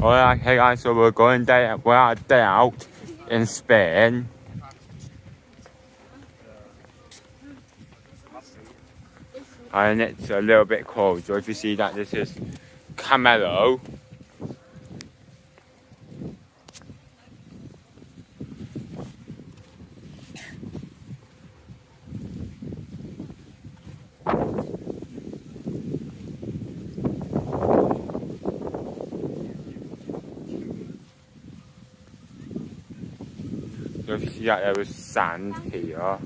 Alright, hey guys, so we're going day, we're out day out in Spain. And it's a little bit cold, so if you see that, this is Camelo. That, there was sand here.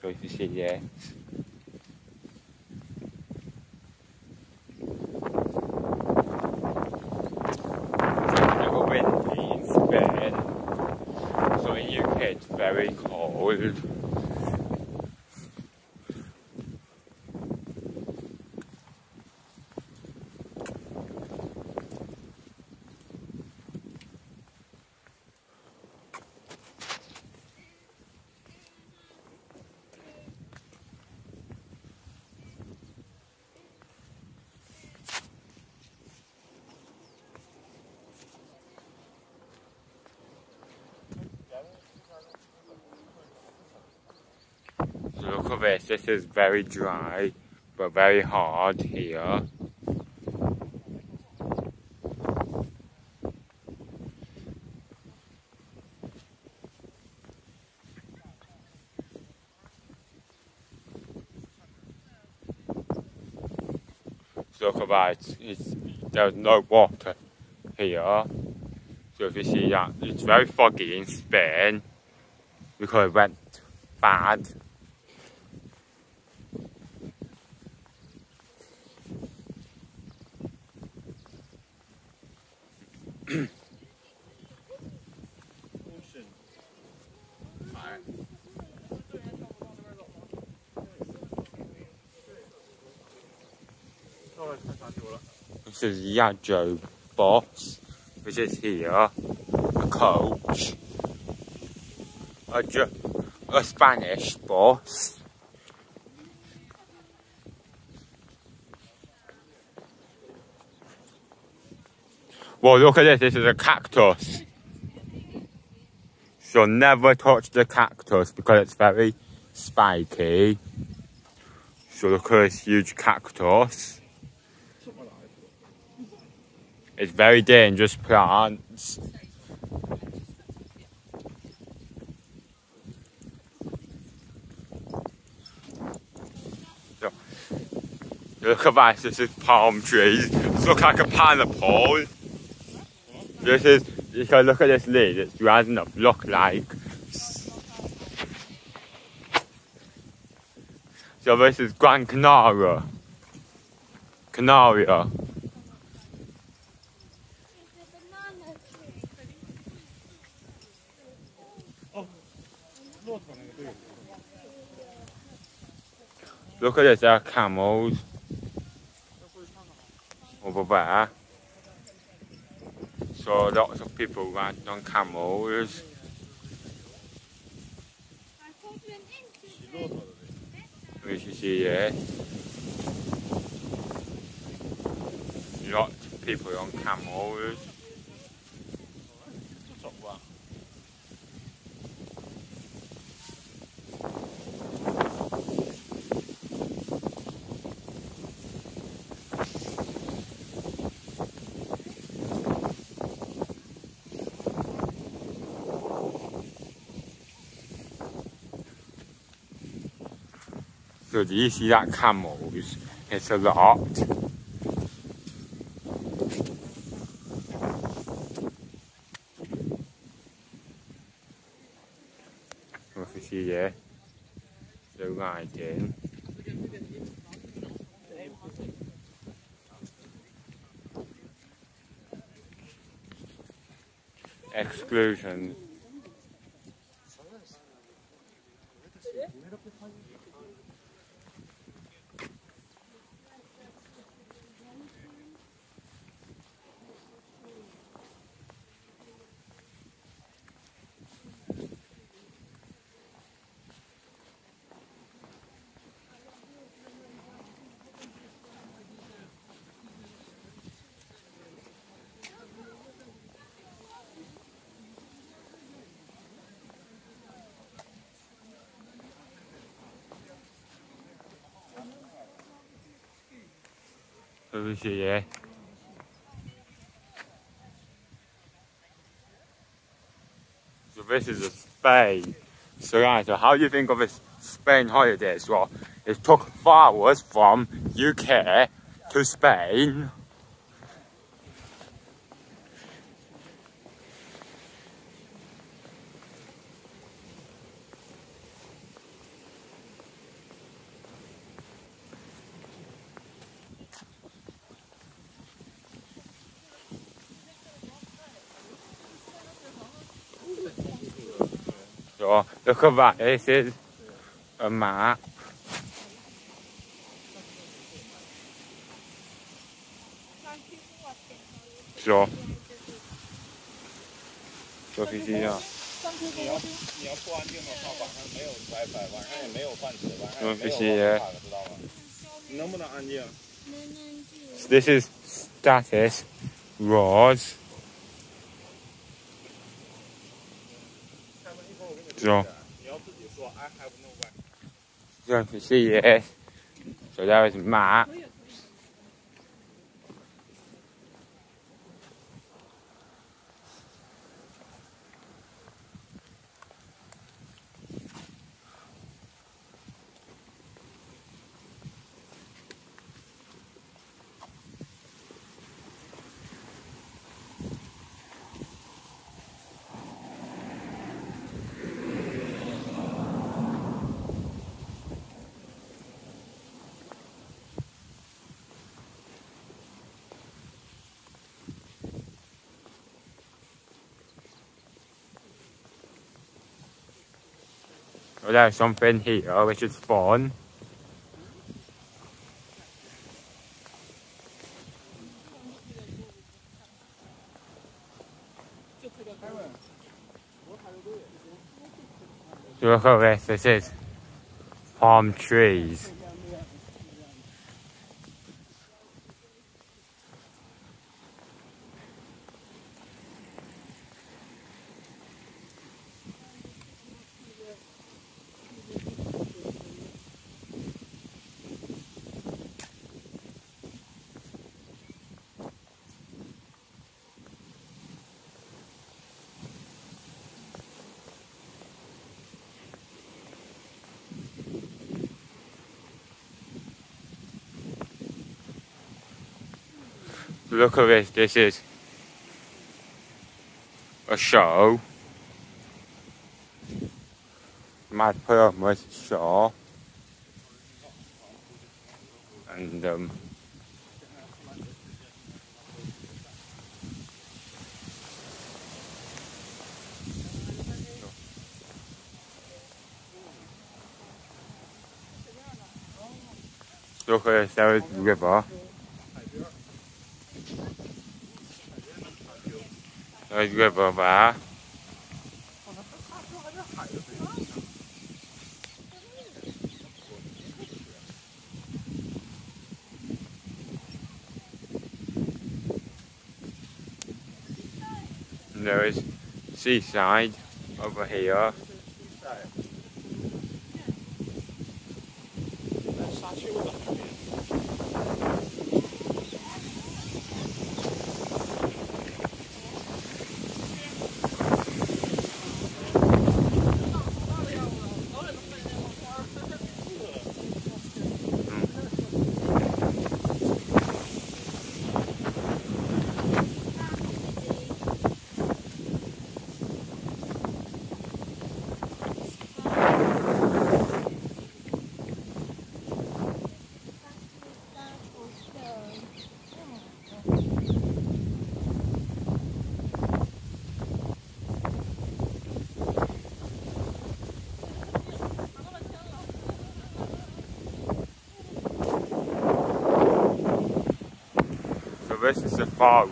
So if you see there, never windy in Spain. So in UK it's very cold. So look at this, this is very dry but very hard here. Look at that, it's, it's, there's no water here. So if you see that, it's very foggy in Spain because it went bad. This is Yajo Boss, which is here, a coach, a, a Spanish boss. Well, look at this, this is a cactus. So never touch the cactus because it's very spiky. So look at this huge cactus. It's very dangerous plants. Look at this, this is palm trees. Looks like a pineapple. This is, can look at this lid, it's rising up, look like. So this is Gran Canaria. Canaria. Look at this, there are camels over there. So lots of people riding on camels. As you see here. Lots of people on camels. So do you see that camels? It's a lot. What you see there? They're riding. Exclusion. Over here. So this is a Spain. So yeah, so how do you think of this Spain holidays? Well, it took four hours from UK to Spain. So look at that, this is a map. So, so if you see that. So this is status rose. 他们一会儿我给你 So, 你要自己说 I have no Wi-Fi。 so you see it. So there is map. So there's something here which is fun. Look at this, this is palm trees. Look at this, this is a show. Mad Pyramid show. And um Look at this, there is river. There. There is seaside over here. Oh,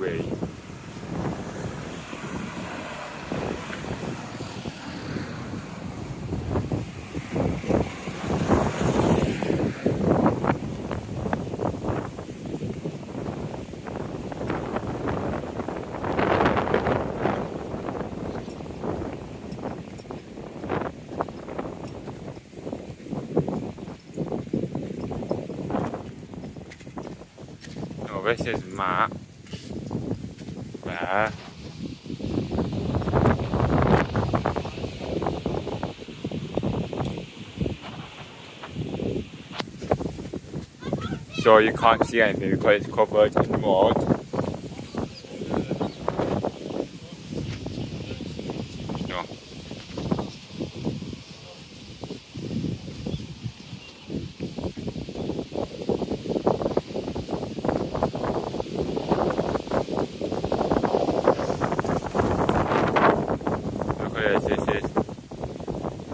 this is Matt. So you can't see anything because it's covered in mud.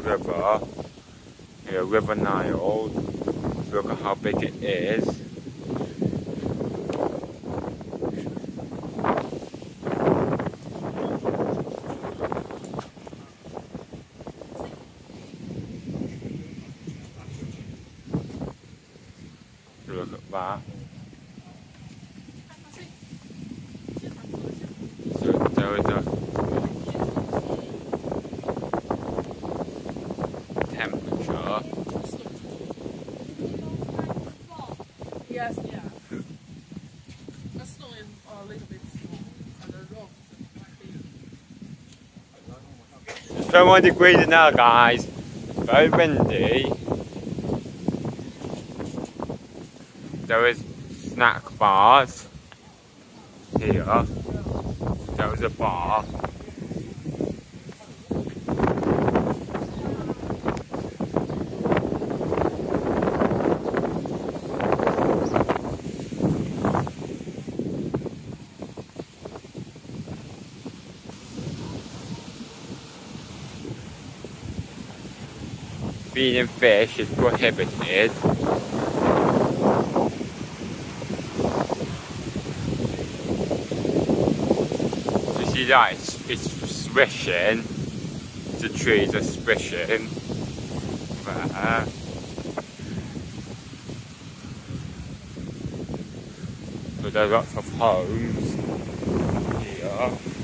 river, you know, River Nile. Look at how big it is. Look at that. So there is a Yes, yeah. That's snowing a little bit on the road. It's 21 degrees now, guys. Very windy. There is snack bars here. There is a bar. Feeding fish is prohibited. You see that? It's, it's swishing. The trees are swishing. There. Uh, so there's lots of homes here.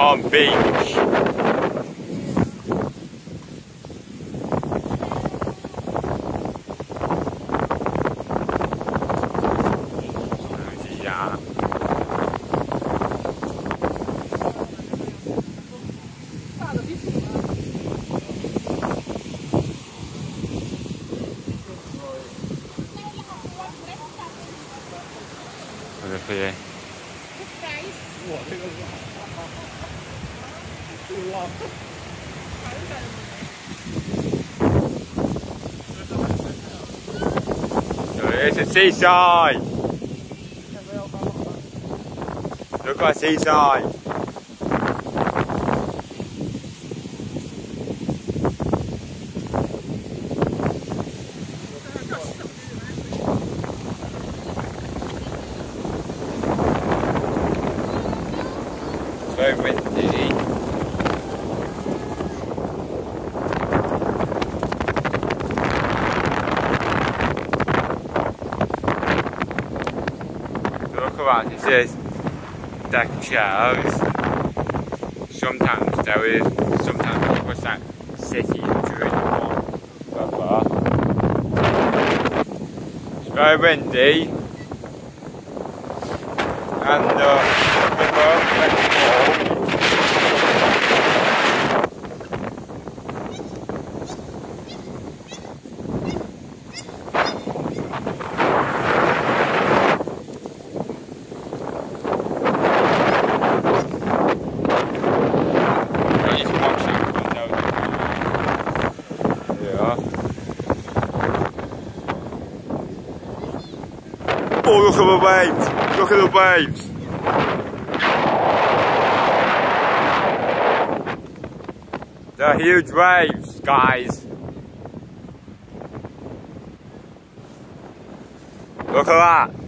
Palm Beach. Seaside. Look at seaside. very windy. is deck chairs. Sometimes there is, sometimes people that city during the weather. Uh, it's very windy. And uh, the river very cold. It's watch that come down the Yeah. Oh, look at the waves! Look at the waves! They're huge waves, guys. Look at that.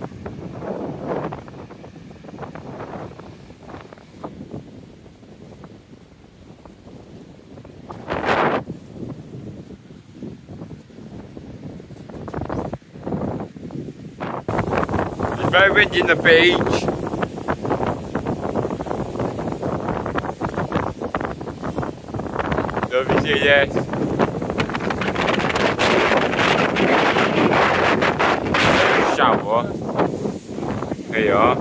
Very in the beach. So if you see this. Shower. Here.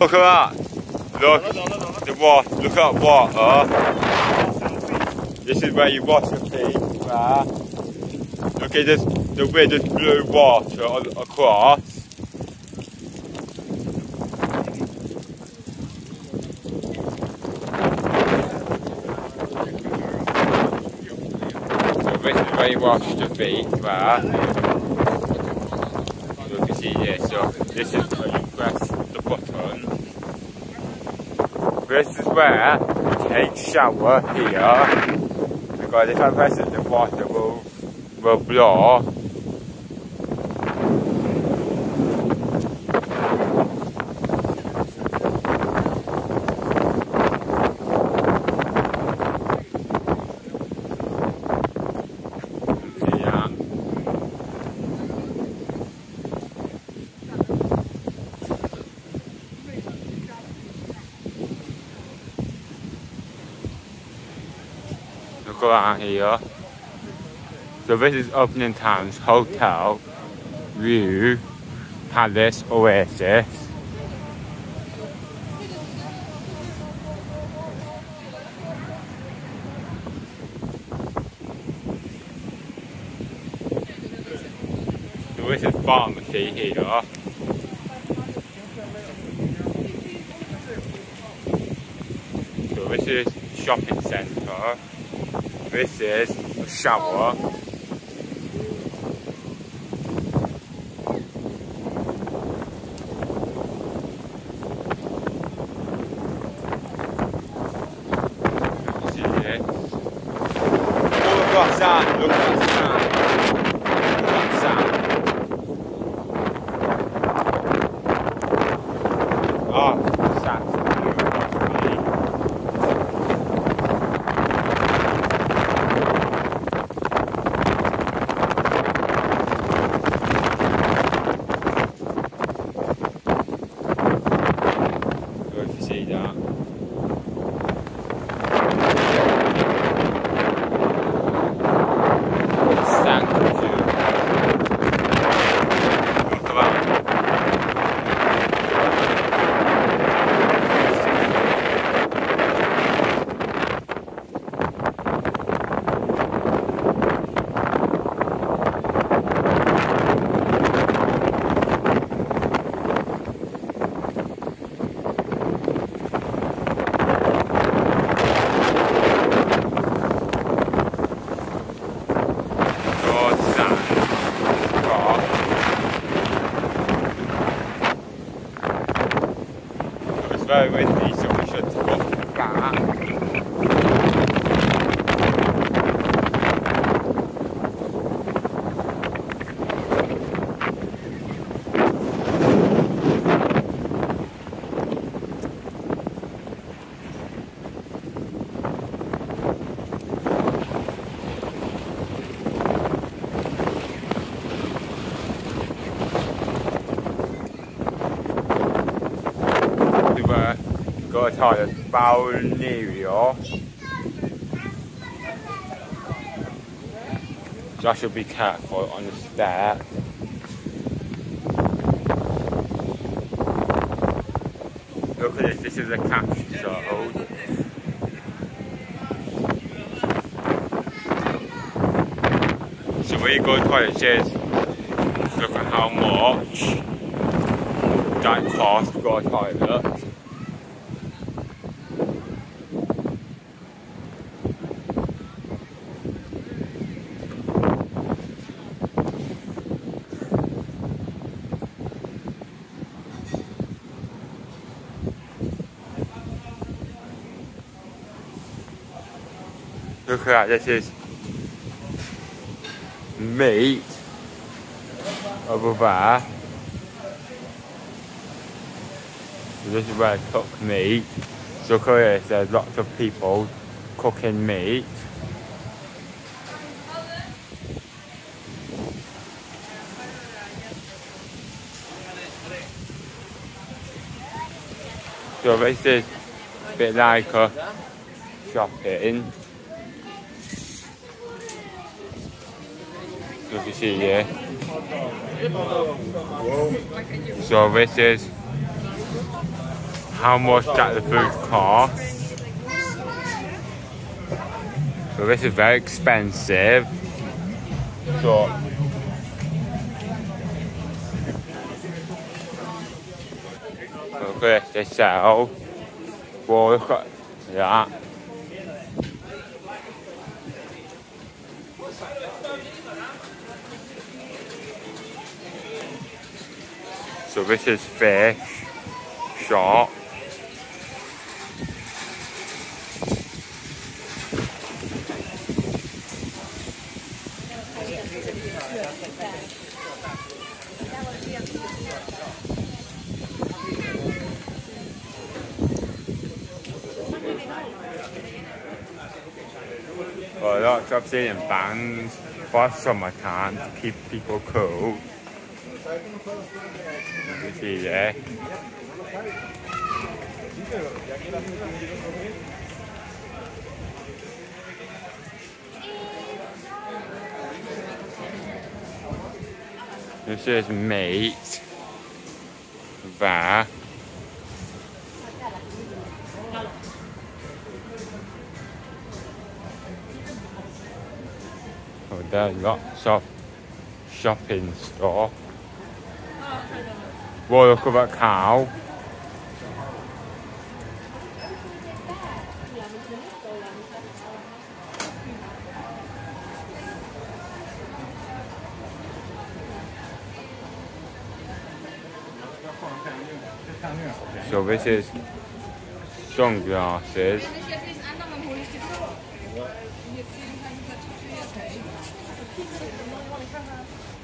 Look at that. Look. The water. Look at water. This is where you wash your feet. At this, the this blue water a- across. So this is where you wash your feet. There. You can see this. So this is where you press the button. This is where you take shower here. Because if I press it, the water will will blow. See that? So this is Opening Times Hotel Riu Palace Oasis. This is pharmacy here. So this is shopping centre. This is a shower. See this? Oh, look at that! Look at that! Look at that! Oh, that's beautiful. Go if you see that. Thank you. Look at that. Good sand. Rock. It's very windy, so we should go toilet balneario. So I should be careful on the stairs. Look at this, this is a zone. So you go says, look at how much that costs to go to toilet. Look at that, this is meat over there. This is where I cook meat. So look at this, there's lots of people cooking meat. So this is a bit like a shopping. See here. So this is how much that the food costs. So this is very expensive. So look at this, sell. Well, look at that. So this is fish shop. Well, lots of ceiling fans for summertime to keep people cool. See. This is meat. There. Oh, there are lots of shopping store. Whoa, look at that cow. So this is sunglasses.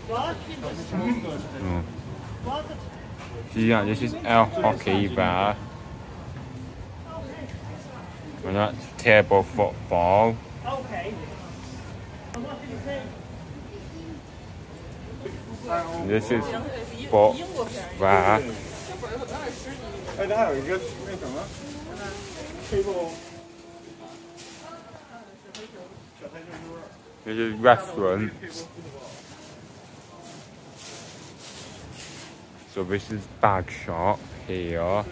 Wenn yeah, This is our We're not table football. Okay. This is sports bar. This is restaurant. So this is bag shop here.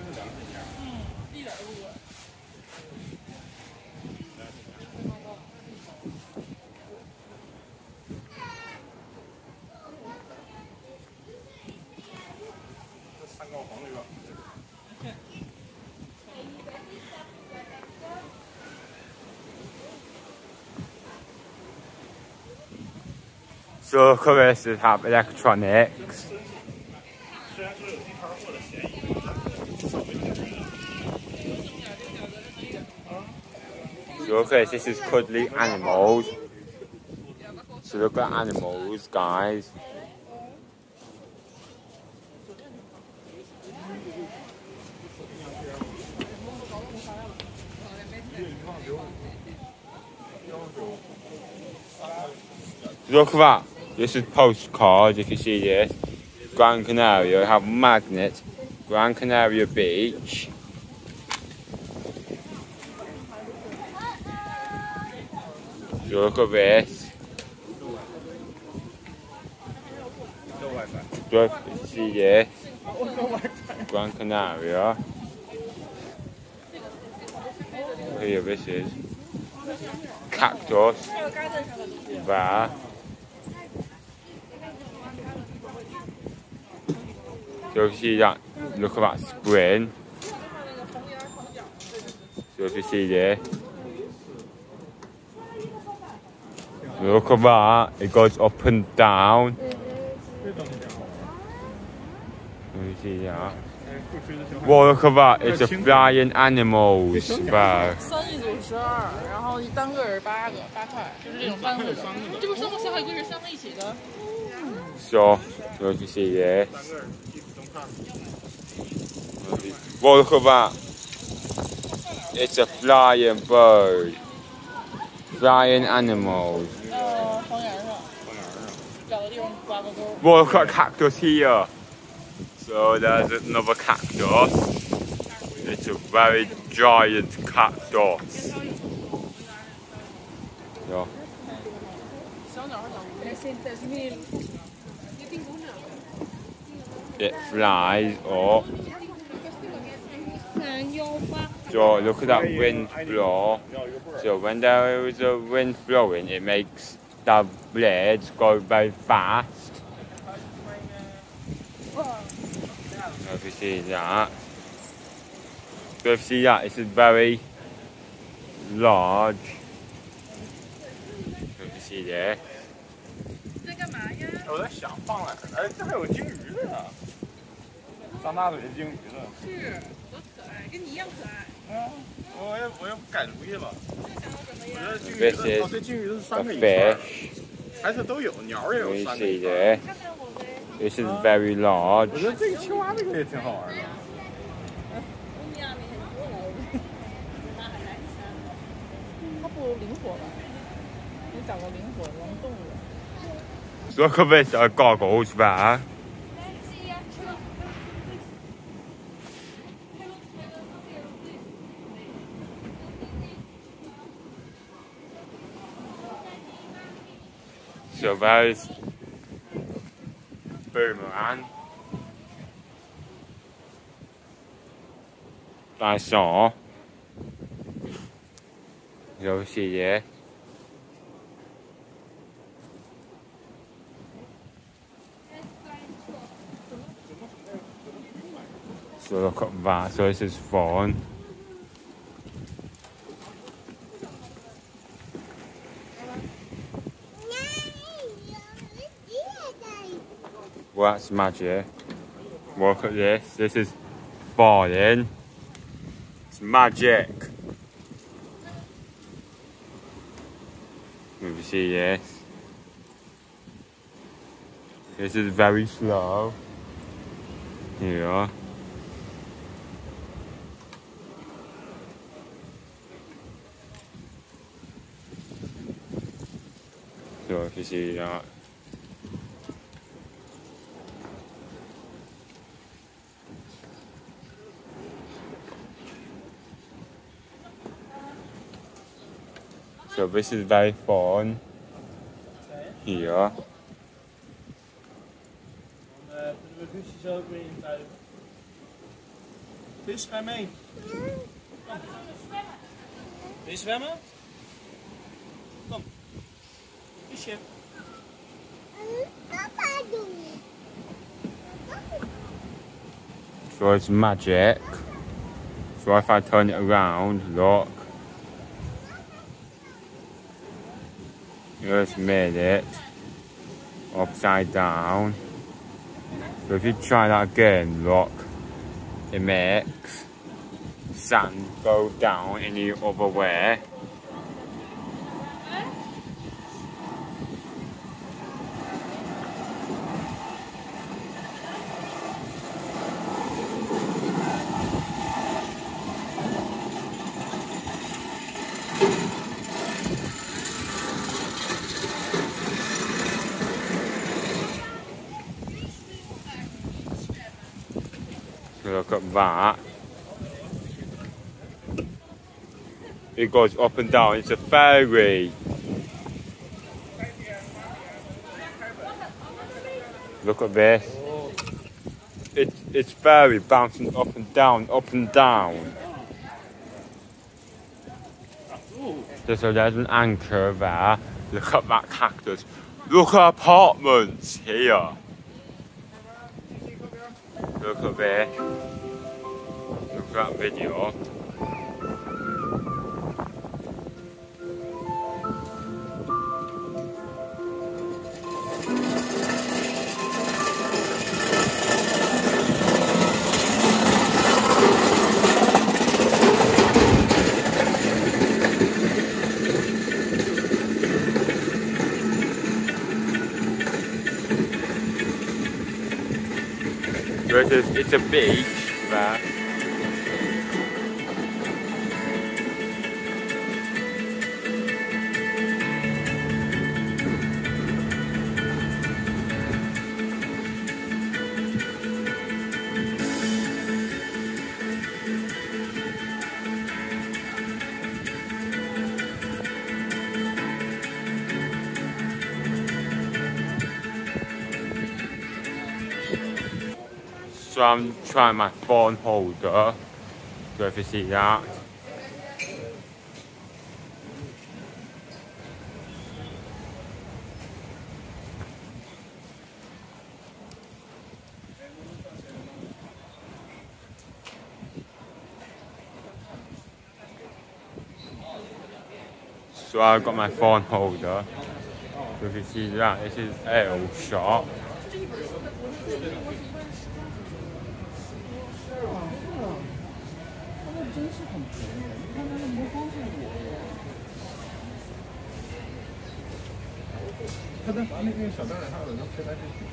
So they have electronics. Look at this, this is cuddly animals. So look at animals, guys. Look at that. This is postcards, if you see this. Gran Canaria, have magnet. Gran Canaria Beach. At this. No Wi-Fi. Just see this. Gran Canaria. Here, this is cactus. There. So if you see that, look at that spring. So if you see there, look at that, it goes up and down. Let me see that. 哎，会吹的挺好。 Whoa, look at that, it's a flying animals there. 三一组十二，然后一单个人八个八块，就是这种单个的。这不是三个小海龟是三个一起的。 So, so if you see there, 三个人一起动看。 whoa, look at that. It's a flying bird. Flying animals. Well, I've got a cactus here. So there's another cactus. It's a very giant cactus. Yeah. It flies up. So look at that wind blow. So when there is a wind blowing, it makes the blades go very fast. If you see that. See that, it's very large. There. 在干嘛呀？我在想放哪儿？哎，这还有鲸鱼呢，张大嘴的鲸鱼呢。是，多可爱，跟你一样可爱。啊，我也我也改主意了，我觉？得鲸鱼 is 鱼的是三个.还是都有，鸟也有三个 there. 看看我呗。this is very large. 我觉得这个青蛙这个也挺好玩的。它不灵活吧？你找个灵活的能动的这个被子搞狗去吧啊？小白 Boomerang. I saw. You'll see. So look at that, so this is fun. Well, that's magic. Look at this, this is falling. It's magic. Let me see this. This is very slow. Here you are. So if you see that. So this is very fun. Here. Je zwemmen mee? Wil je zwemmen? Kom. Visje. So it's magic. So if I turn it around, look. Just made it upside down. So if you try that again, look, it makes sand go down in the other way. I've got that. It goes up and down, it's a ferry. Look at this. It, it's very bouncing up and down, up and down. So there's an anchor there. Look at that cactus. Look at apartments here. This. Look that video. It's a, it's Trying my phone holder. If you see that. So I've got my phone holder. So if you see that, this is ale 很甜的，你看它的魔方是我的。他在把那个小蛋奶上有能飞来飞去，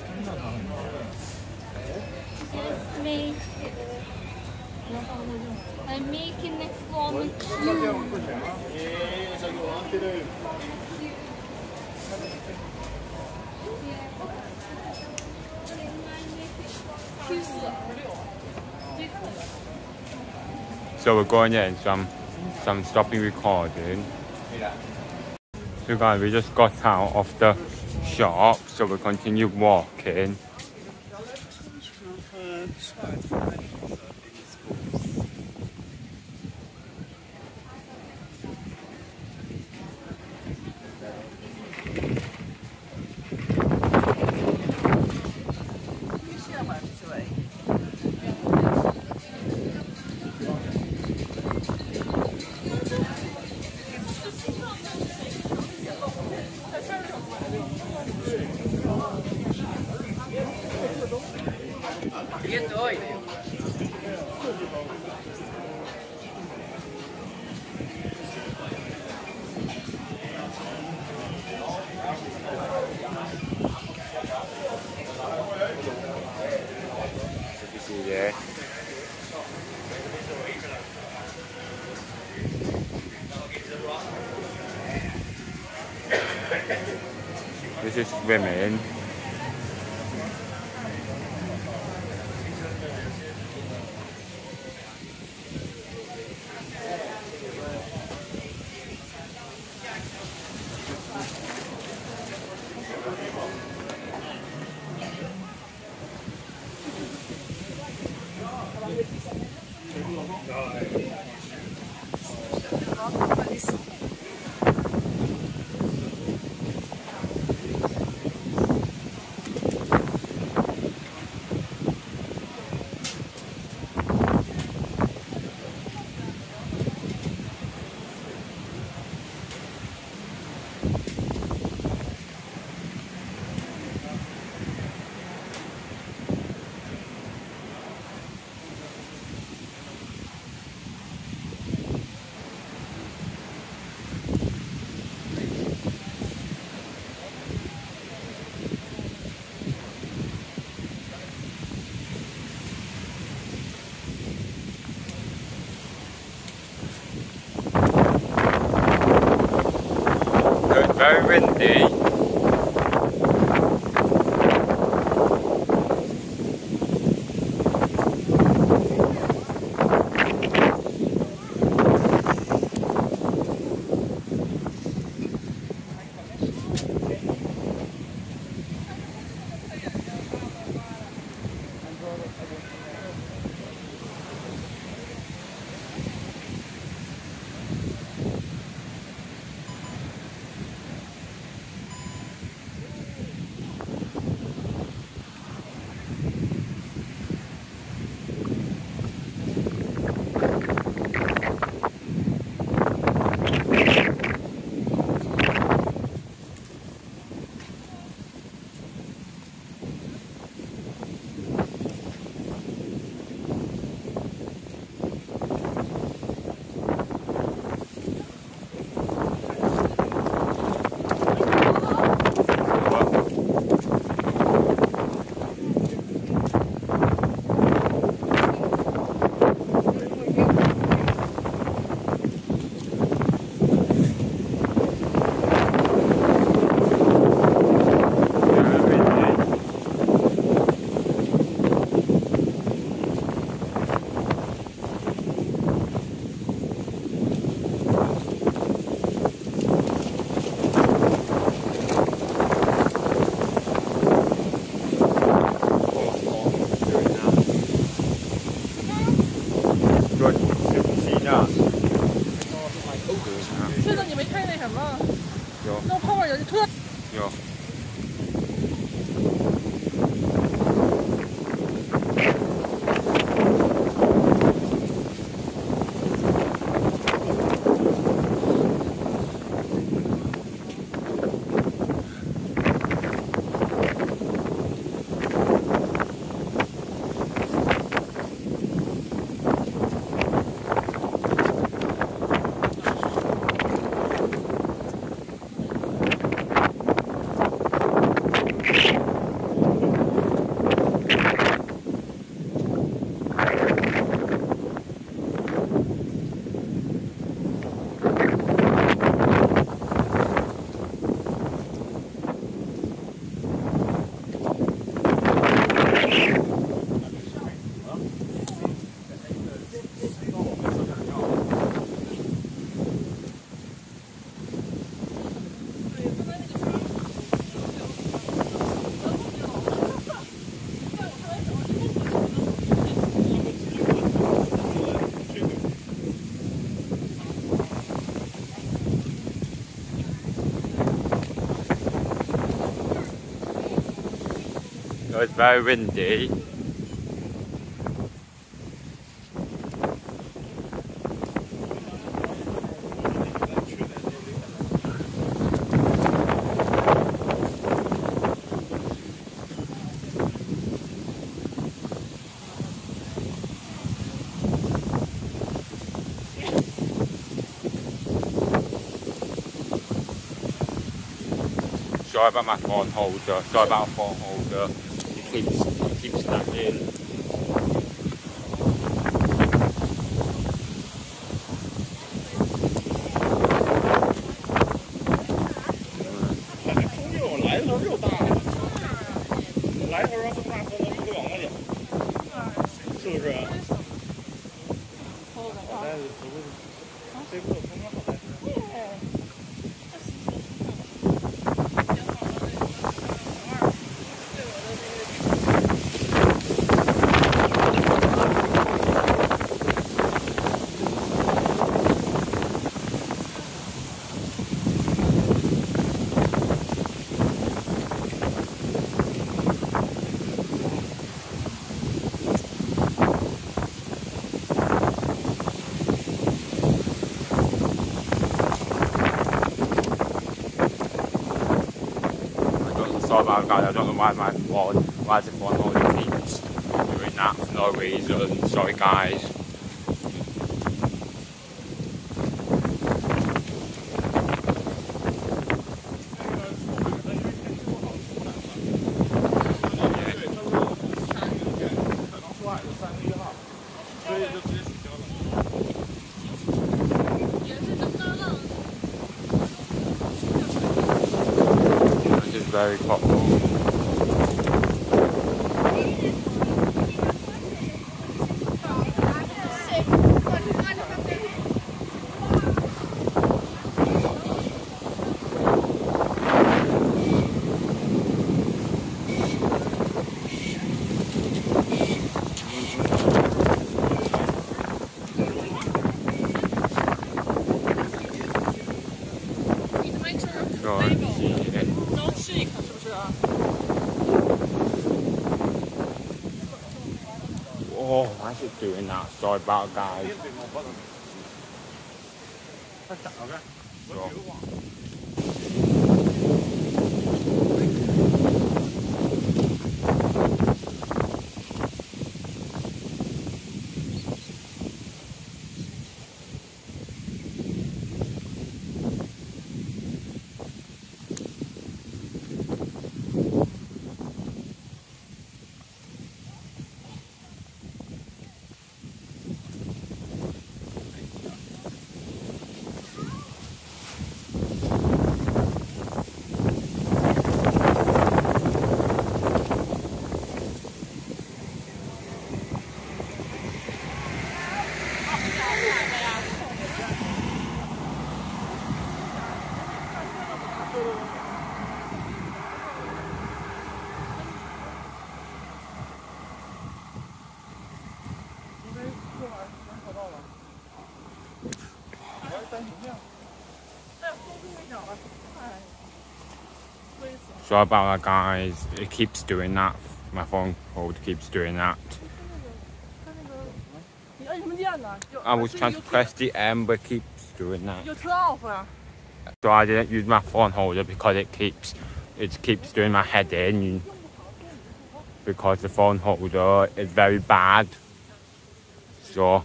真的很高的。Make I'm making next one. So we're going in, some I'm, so I'm stopping recording. So guys, we just got out of the shop, so we continue walking. It's very windy. Sorry about my phone holder. Sorry about phone holder. It keeps it keeps don't sorry about that. I don't know why my phone why is the phone holder keeps doing that for no reason. Sorry guys. This very it doing that? Sorry about that guys, it keeps doing that. My phone hold keeps doing that. I was trying to press the M but keeps doing that. So I didn't use my phone holder because it keeps it keeps doing my head in because the phone holder is very bad. So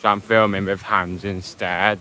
so I'm filming with hands instead.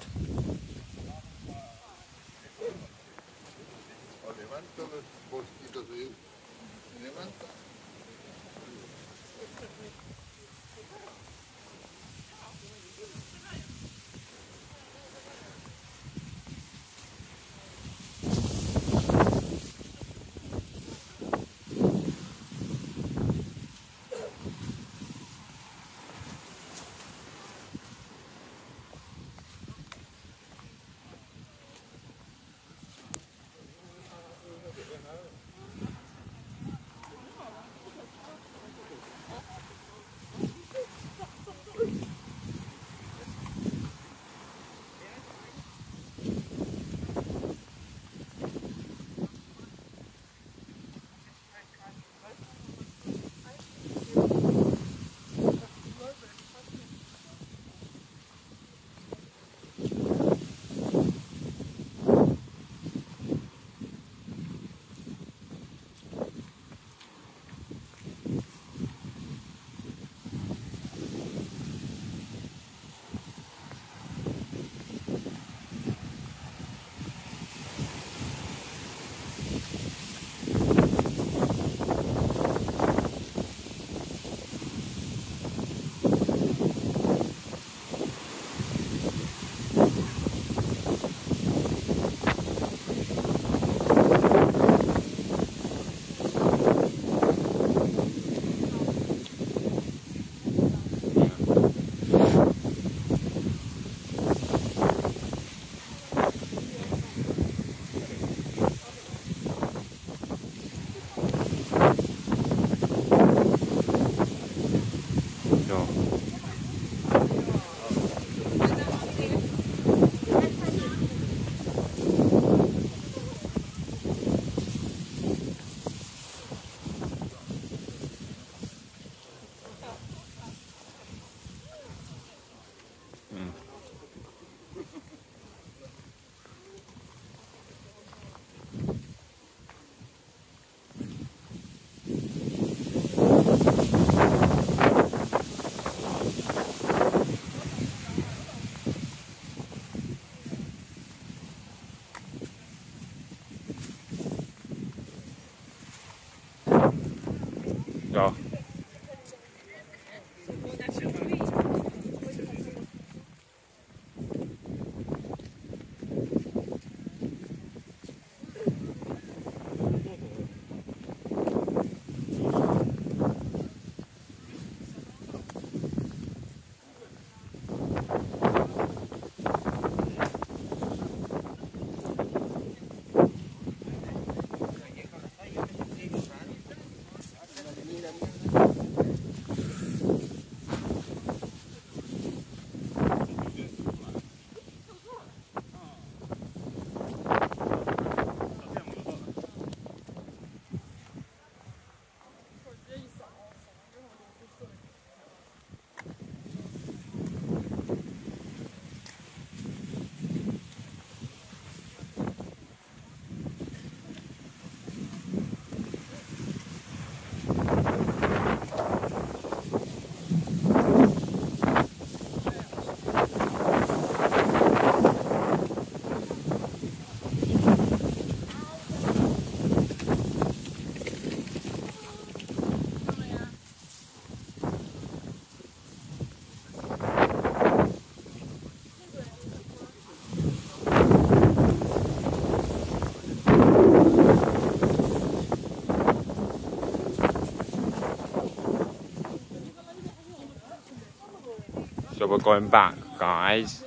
We're going back, guys.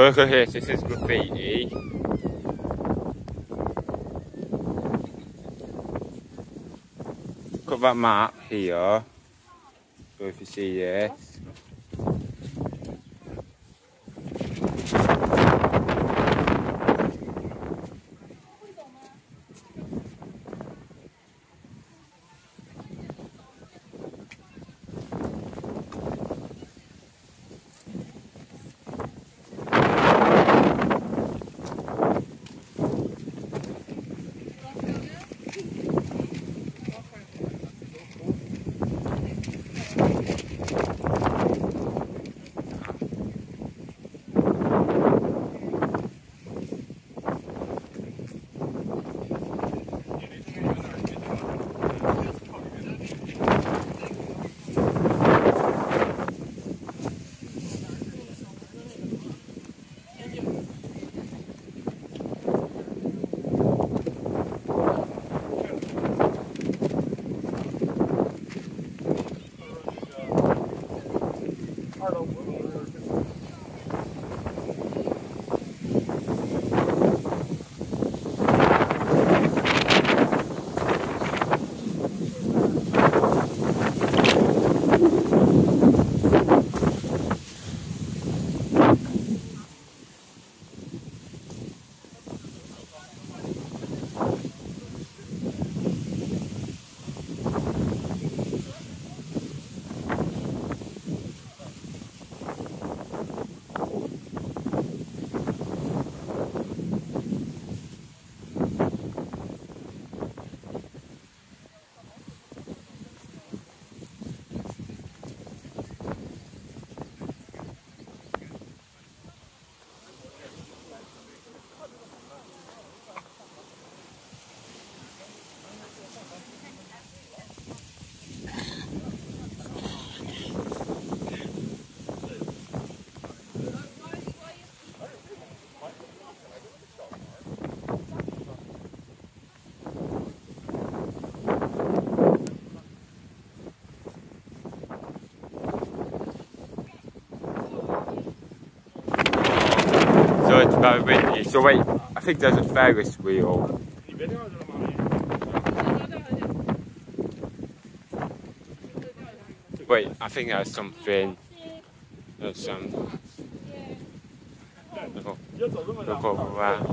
So look at this, this is graffiti. Got that map here. So if you see this. So wait, I think there's a Ferris wheel. Wait, I think there's something. There's some. Um, look, look over there.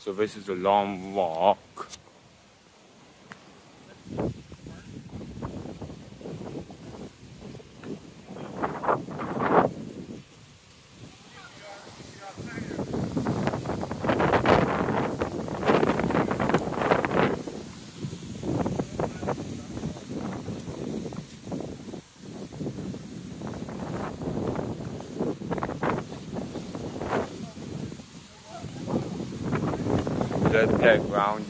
So this is a long walk. Playground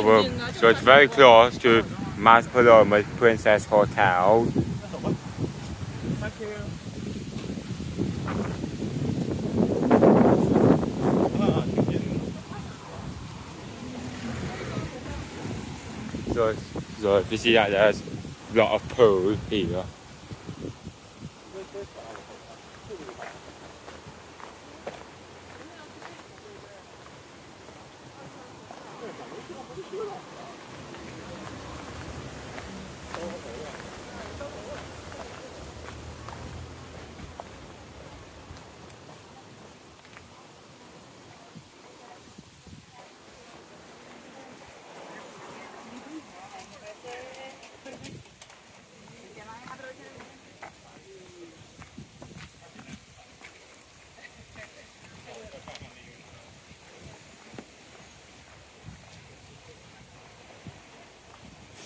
So, so it's very close to Maspalomas Princess Hotel. So, so if you see that there's a lot of pool here.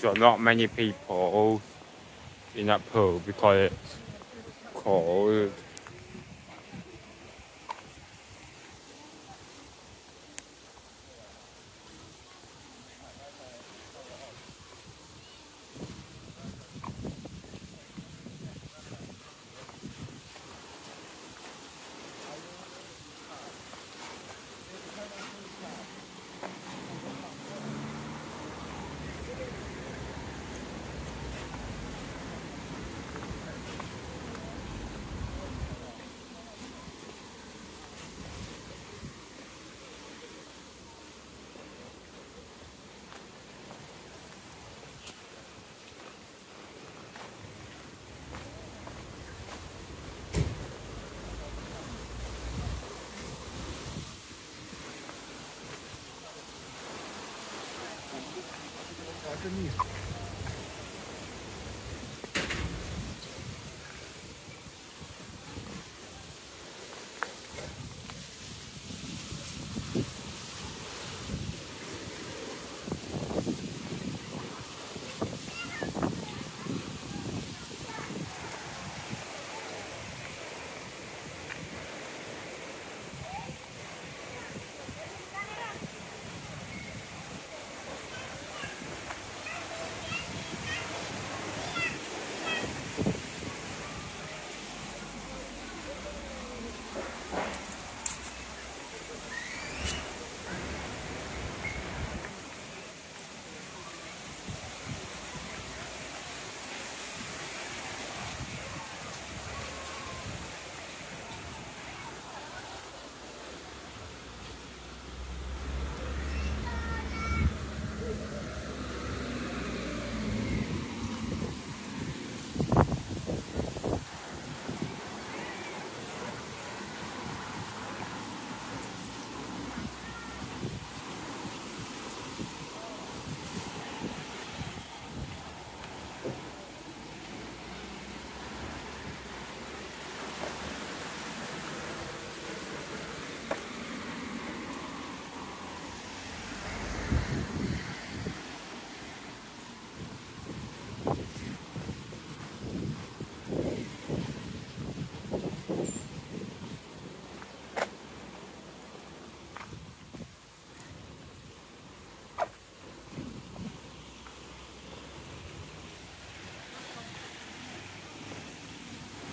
So not many people in that pool because it's cold.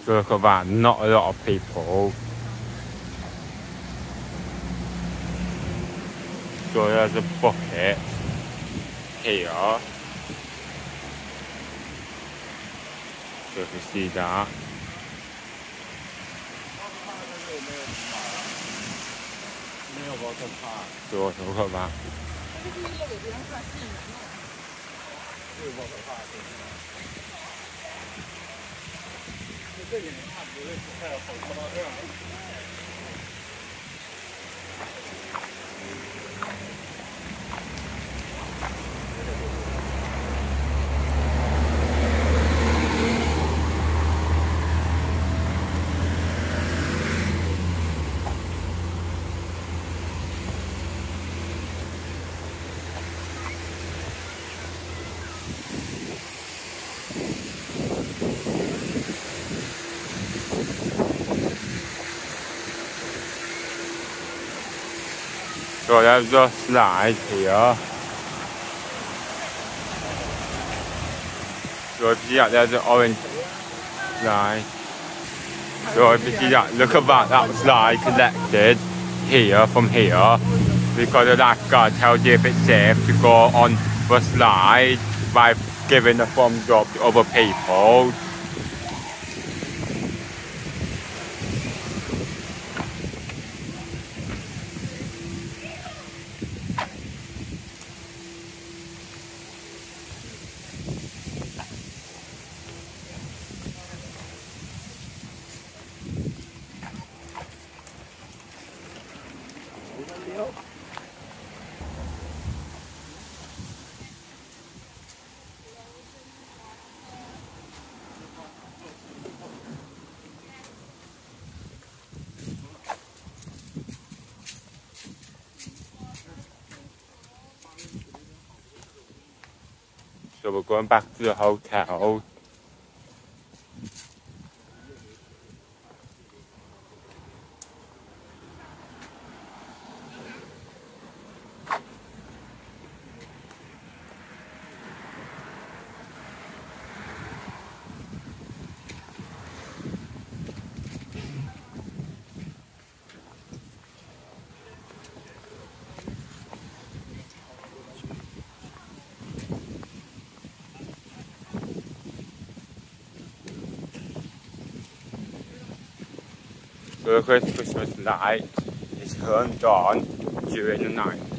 Look at that, not a lot of people. So there's a bucket here. So you see that. So look at that. 这个你看有的快要好不到这儿了。So that's just nice here. So if you see that, there's an orange line. So if you see that, look at that, that was line collected here from here because that guy tells you if it's safe to go on the slide by giving the thumbs up to other people. Back to the hotel. Christmas light is turned on during the night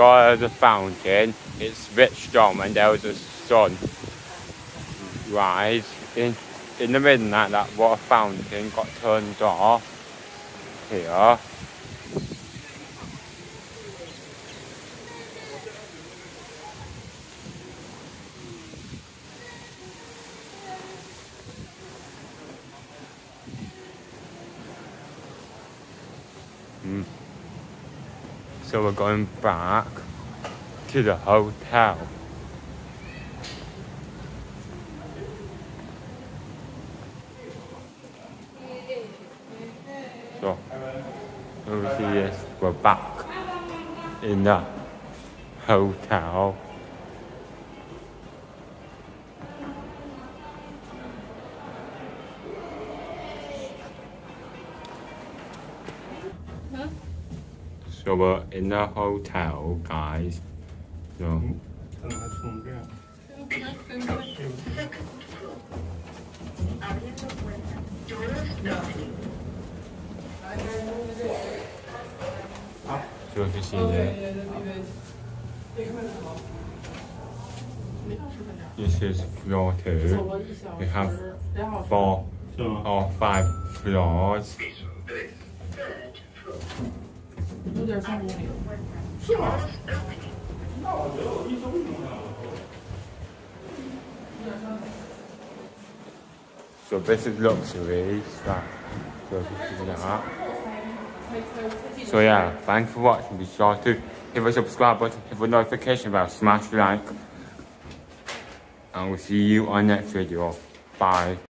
Draw the fountain, it's switched on when there was a sun rise. In, in the midnight, that water fountain got turned off here. We're going back to the hotel. So, over here, we're back in the hotel. We're in the hotel, guys. There, this is floor two. We have four or five floors. So this is that. So, so yeah, thanks for watching. Be sure to hit the subscribe button, hit the notification bell, smash like. And we'll see you on next video. Bye.